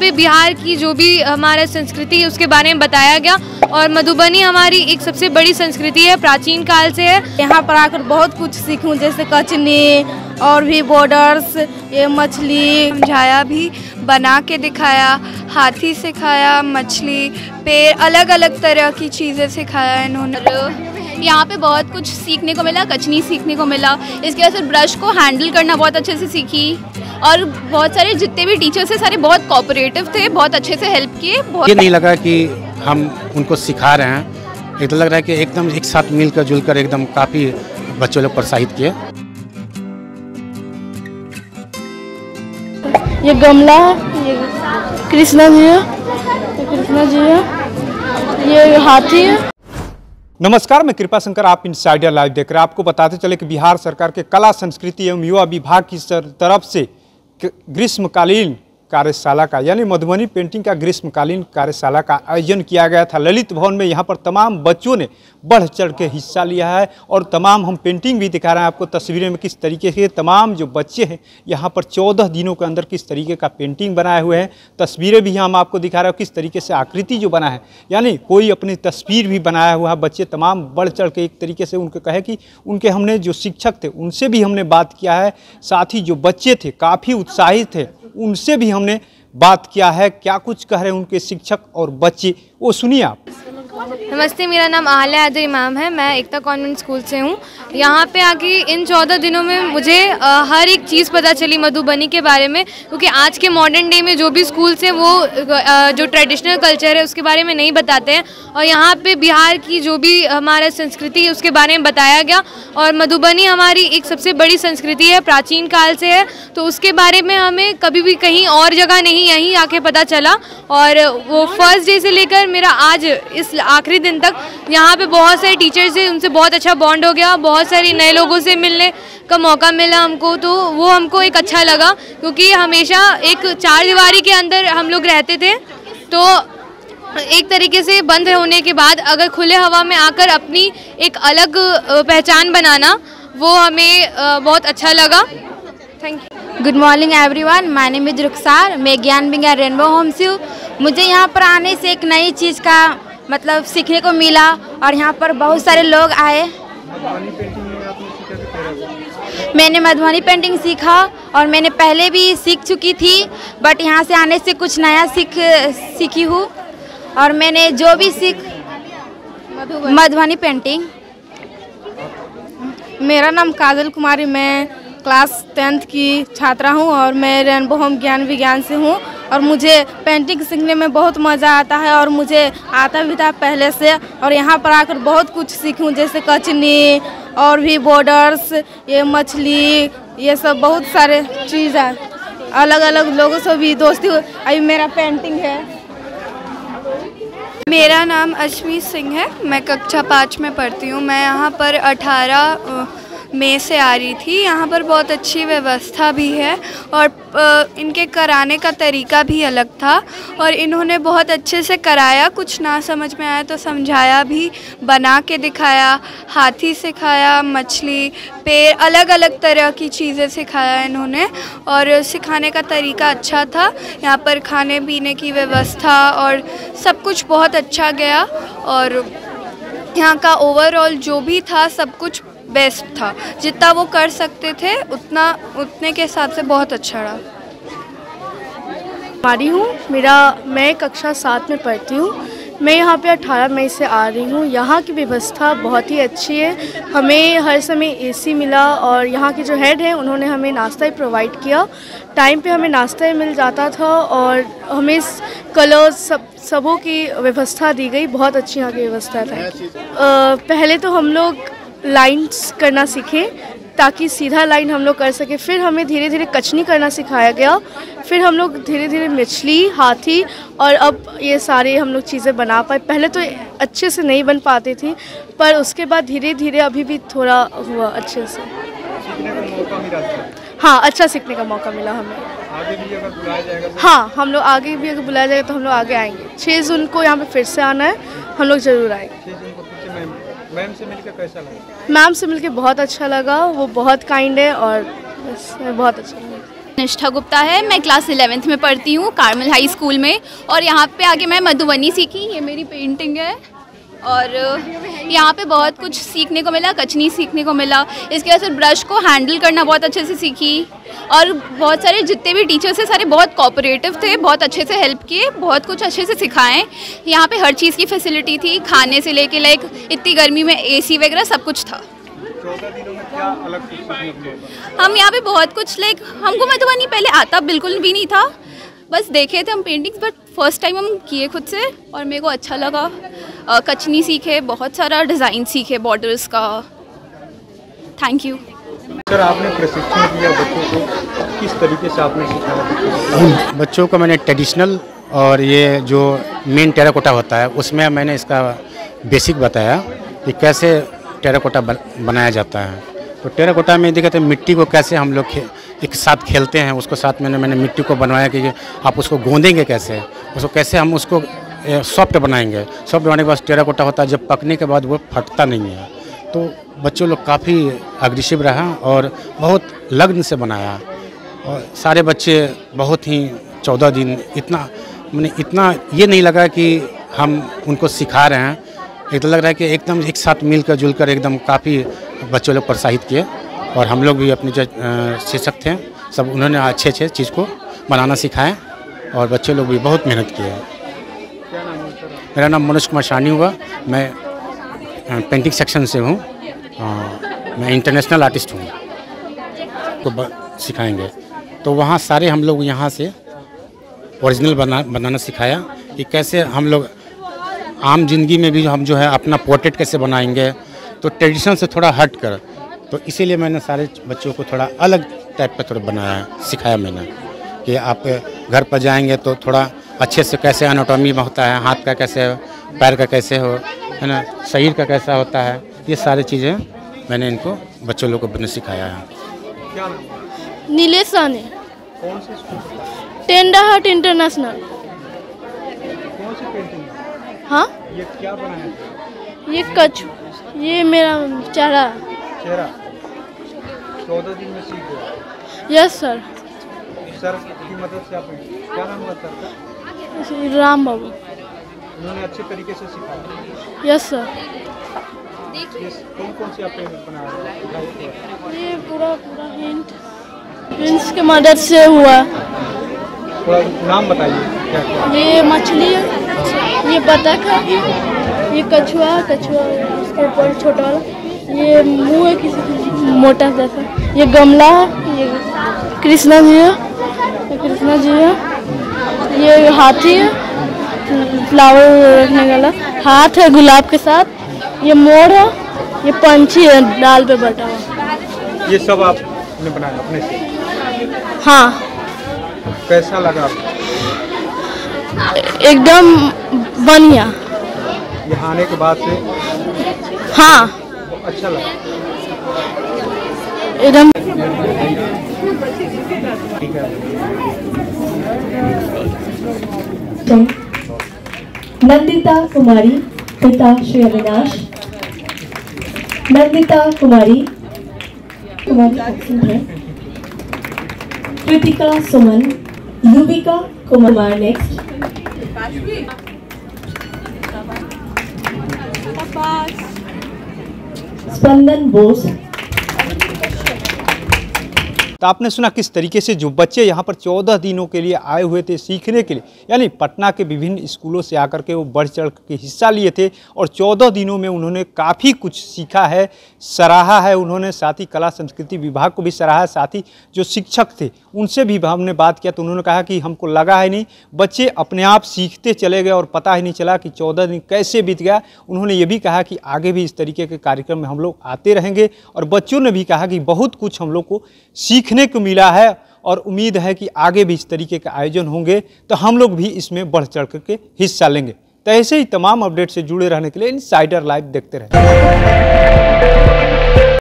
पे बिहार की जो भी हमारा संस्कृति है, उसके बारे में बताया गया। और मधुबनी हमारी एक सबसे बड़ी संस्कृति है, प्राचीन काल से है। यहाँ पर आकर बहुत कुछ सीखूं, जैसे कचनी और भी बॉर्डर्स ये मछली, समझाया भी, बना के दिखाया, हाथी सिखाया मछली, पेड़ अलग अलग तरह की चीज़ें सिखाया इन्होंने। यहाँ पे बहुत कुछ सीखने को मिला कचनी सीखने को मिला। इसके बाद से ब्रश को हैंडल करना बहुत अच्छे से सीखी। और बहुत सारे जितने भी टीचर्स थे सारे बहुत कोऑपरेटिव थे बहुत अच्छे से हेल्प किए बहुत ये नहीं लगा कि हम उनको सिखा रहे हैं। एक तो लग रहा है कि एकदम एक साथ मिलकर जुलकर एकदम काफ़ी बच्चों लोग प्रोत्साहित किए। ये गमला है ये कृष्णा जी है कृष्णा जी है ये हाथी है। नमस्कार, मैं कृपा शंकर, आप इनसाइडर लाइव देख रहे हैं। आपको बताते चले कि बिहार सरकार के कला, संस्कृति एवं युवा विभाग की तरफ़ से ग्रीष्मकालीन कार्यशाला का, यानी मधुबनी पेंटिंग का ग्रीष्मकालीन कार्यशाला का आयोजन किया गया था। ललित भवन में यहाँ पर तमाम बच्चों ने बढ़ चढ़ के हिस्सा लिया है और तमाम हम पेंटिंग भी दिखा रहे हैं आपको तस्वीरें में किस तरीके से तमाम जो बच्चे हैं, यहाँ पर चौदह दिनों के अंदर किस तरीके का पेंटिंग बनाए हुए हैं। तस्वीरें भी हम आपको दिखा रहे हैं किस तरीके से आकृति जो बना है, यानी कोई अपनी तस्वीर भी बनाया हुआ है। बच्चे तमाम बढ़ चढ़ के एक तरीके से उनको कहे कि उनके हमने जो शिक्षक थे, उनसे भी हमने बात किया है। साथ ही जो बच्चे थे, काफ़ी उत्साहित थे उनसे भी हमने बात किया है, क्या कुछ कह रहे हैं उनके शिक्षक और बच्चे, वो सुनिए आप। नमस्ते, मेरा नाम आलिया हैदर इमाम है। मैं एकता कॉन्वेंट स्कूल से हूँ। यहाँ पे आके इन चौदह दिनों में मुझे हर एक चीज़ पता चली मधुबनी के बारे में, क्योंकि आज के मॉडर्न डे में जो भी स्कूल्स हैं, वो जो ट्रेडिशनल कल्चर है, उसके बारे में नहीं बताते हैं। और यहाँ पे बिहार की जो भी हमारा संस्कृति है, उसके बारे में बताया गया। और मधुबनी हमारी एक सबसे बड़ी संस्कृति है, प्राचीन काल से है। तो उसके बारे में हमें कभी भी कहीं और जगह नहीं, यहीं आके पता चला। और वो फ़र्स्ट डे से लेकर मेरा आज इस आखिरी दिन तक यहाँ पे बहुत सारे टीचर्स हैं उनसे बहुत अच्छा बॉन्ड हो गया, बहुत सारे नए लोगों से मिलने का मौका मिला हमको तो वो हमको एक अच्छा लगा, क्योंकि हमेशा एक चार दीवारी के अंदर हम लोग रहते थे तो एक तरीके से बंद होने के बाद अगर खुले हवा में आकर अपनी एक अलग पहचान बनाना, वो हमें बहुत अच्छा लगा। Thank you good morning everyone my name is Rukhsar मैं ज्ञान विज्ञान रेनबो होम से हूँ। मुझे यहाँ पर आने से एक नई चीज़ का मतलब सीखने को मिला और यहाँ पर बहुत सारे लोग आए। मैंने मधुबनी पेंटिंग सीखा और मैंने पहले भी सीख चुकी थी बट यहाँ से आने से कुछ नया सीख सीखी हूँ। और मैंने जो भी सीख मधुबनी। पेंटिंग मेरा नाम काजल कुमारी मैं क्लास टेंथ की छात्रा हूँ और मैं रेनबो होम ज्ञान विज्ञान से हूँ। और मुझे पेंटिंग सीखने में बहुत मज़ा आता है और मुझे आता भी था पहले से। और यहाँ पर आकर बहुत कुछ सीखूँ, जैसे कचनी और भी बॉर्डर्स ये मछली, ये सब बहुत सारे चीज़ है। अलग अलग लोगों से भी दोस्ती अभी मेरा पेंटिंग है। मेरा नाम अश्मी सिंह है। मैं कक्षा पाँच में पढ़ती हूँ। मैं यहाँ पर अठारह मई से आ रही थी। यहाँ पर बहुत अच्छी व्यवस्था भी है और इनके कराने का तरीका भी अलग था और इन्होंने बहुत अच्छे से कराया। कुछ ना समझ में आया तो समझाया भी, बना के दिखाया, हाथी सिखाया, मछली, पेड़ अलग अलग तरह की चीज़ें सिखाया इन्होंने और सिखाने का तरीका अच्छा था। यहाँ पर खाने पीने की व्यवस्था और सब कुछ बहुत अच्छा गया और यहाँ का ओवरऑल जो भी था सब कुछ बेस्ट था। जितना वो कर सकते थे उतना उतने के हिसाब से बहुत अच्छा रहा। कुमारी हूँ। मेरा मैं कक्षा सात में पढ़ती हूँ। मैं यहाँ पे 18 मई से आ रही हूँ। यहाँ की व्यवस्था बहुत ही अच्छी है। हमें हर समय एसी मिला और यहाँ के जो हेड हैं उन्होंने हमें नाश्ता ही प्रोवाइड किया। टाइम पे हमें नाश्ता ही मिल जाता था और हमें कलर सब सबों की व्यवस्था दी गई। बहुत अच्छी यहाँ की व्यवस्था अ, पहले तो हम लोग लाइंस करना सीखे ताकि सीधा लाइन हम लोग कर सके। फिर हमें धीरे धीरे कचनी करना सिखाया गया। फिर हम लोग धीरे धीरे मछली हाथी और अब ये सारे हम लोग चीज़ें बना पाए। पहले तो अच्छे से नहीं बन पाती थी पर उसके बाद धीरे धीरे अभी भी थोड़ा हुआ अच्छे से। हाँ अच्छा सीखने का मौका मिला हमें। आगे भी अगर बुलाया जाएगा हाँ हम लोग आगे भी अगर बुलाया जाएगा तो हम लोग आगे आएँगे। छः जून को यहाँ पे फिर से आना है। हम लोग ज़रूर आएँगे। मैम से मिलकर कैसा लगा? मैम से मिलके बहुत अच्छा लगा वो बहुत काइंड है और बस बहुत अच्छा लगा। निष्ठा गुप्ता है मैं क्लास इलेवेंथ में पढ़ती हूँ कार्मल हाई स्कूल में। और यहाँ पे आके मैं मधुबनी सीखी ये मेरी पेंटिंग है। और यहाँ पे बहुत कुछ सीखने को मिला कचनी सीखने को मिला। इसके वजह से ब्रश को हैंडल करना बहुत अच्छे से सीखी। और बहुत सारे जितने भी टीचर्स थे सारे बहुत कोऑपरेटिव थे बहुत अच्छे से हेल्प किए बहुत कुछ अच्छे से सिखाएँ। यहाँ पे हर चीज़ की फैसिलिटी थी खाने से लेके लाइक इतनी गर्मी में एसी वगैरह सब कुछ था। हम यहाँ पे बहुत कुछ लाइक हमको मधुबनी पहले आता बिल्कुल भी नहीं था। बस देखे थे हम पेंटिंग्स बट फ़र्स्ट टाइम हम किए खुद से और मेरे को अच्छा लगा। कचनी सीखे बहुत सारा डिज़ाइन सीखे बॉर्डर्स का। थैंक यू सर आपने प्रशिक्षण दिया बच्चों को किस तरीके से आपने सिखाया बच्चों को? को मैंने ट्रेडिशनल और ये जो मेन टेराकोटा होता है उसमें मैंने इसका बेसिक बताया कि कैसे टेराकोटा बनाया जाता है। तो टेराकोटा में देखा तो मिट्टी को कैसे हम लोग एक साथ खेलते हैं उसको साथ मैंने मैंने मिट्टी को बनवाया कि आप उसको गोंदेंगे कैसे? उसको कैसे हम उसको सॉफ्ट बनाएँगे। सॉफ्ट बनाने के बाद टेराकोटा होता है, जब पकने के बाद वो फटता नहीं है। तो बच्चों लोग काफ़ी अग्रेसिव रहा और बहुत लग्न से बनाया। और सारे बच्चे बहुत ही चौदह दिन इतना, मैंने इतना ये नहीं लगा कि हम उनको सिखा रहे हैं। एक तो लग रहा है कि एकदम एक साथ मिलकर जुलकर एकदम काफ़ी बच्चों लोग प्रोत्साहित किए और हम लोग भी अपने जो शिक्षक थे, सब उन्होंने अच्छे अच्छे चीज़ को बनाना सिखाया और बच्चे लोग भी बहुत मेहनत किए। मेरा नाम मनोज कुमार शानी हुआ। मैं पेंटिंग सेक्शन से हूँ। मैं इंटरनेशनल आर्टिस्ट हूँ। ब- सिखाएँगे। तो वहाँ सारे हम लोग यहाँ से ओरिजिनल बना, बनाना सिखाया कि कैसे हम लोग आम ज़िंदगी में भी हम जो है अपना पोर्ट्रेट कैसे बनाएँगे। तो ट्रेडिशन से थोड़ा हट कर तो इसीलिए मैंने सारे बच्चों को थोड़ा अलग टाइप का थोड़ा बनाया, सिखाया मैंने कि आप घर पर जाएँगे तो थोड़ा अच्छे से कैसे एनाटॉमी में होता है हाथ का कैसे हो पैर का कैसे हो है ना शरीर का कैसा होता है ये सारी चीज़ें मैंने इनको बच्चों लोग को मैंने सिखाया है। नीलेश साने कौन से स्कूल टेंडा हाट इंटरनेशनल। कौन सी पेंटिंग है? हाँ ये क्या बनाया? ये कछ ये मेरा चेहरा चेहरा? चौदह दिन में सीख गया। Yes sir. सर की मदद से आप क्या नाम हुआ सर का राम बाबू। उन्होंने अच्छे तरीके से सिखाया यस सर कौन कौन सी आपने बनाया थोड़ा। ये पूरा पूरा हिंट। हिंट्स की मदद से हुआ। थोड़ा नाम बताइए क्या क्या? ये मछली है। ये बतख है। ये कछुआ कछुआ उसके ऊपर छोटा वाला। ये मुँह है किसी का। मोटा जैसा। ये गमला है। ये कृष्णा जी है। कृष्णा जी है। ये हाथी है। फ्लावर रखने वाला। हाथ है गुलाब के साथ। ये मोर है। ये पंछी है डाल पे बैठा हुआ। ये सब आपने बनाया अपने से? हाँ। कैसा लगा? एकदम बढ़िया। यहाँ आने के बाद से? हाँ। अच्छा लगा। एकदम नंदिता कुमारी पिता श्री अविनाश नंदिता कुमारी कुमारी कृतिका सुमन युविका कुमार नेक्स्ट स्पंदन बोस तो आपने सुना किस तरीके से जो बच्चे यहाँ पर चौदह दिनों के लिए आए हुए थे सीखने के लिए, यानी पटना के विभिन्न स्कूलों से आकर के वो बढ़ चढ़ के हिस्सा लिए थे और चौदह दिनों में उन्होंने काफ़ी कुछ सीखा है, सराहा है उन्होंने, साथ ही कला संस्कृति विभाग को भी सराहा है, साथ ही जो शिक्षक थे उनसे भी हमने बात किया तो उन्होंने कहा कि हमको लगा है नहीं, बच्चे अपने आप सीखते चले गए और पता ही नहीं चला कि चौदह दिन कैसे बीत गया। उन्होंने ये भी कहा कि आगे भी इस तरीके के कार्यक्रम में हम लोग आते रहेंगे और बच्चों ने भी कहा कि बहुत कुछ हम लोग को सीखने को मिला है और उम्मीद है कि आगे भी इस तरीके के आयोजन होंगे तो हम लोग भी इसमें बढ़ चढ़ करके हिस्सा लेंगे। तो ऐसे ही तमाम अपडेट से जुड़े रहने के लिए इनसाइडर लाइव देखते रहें।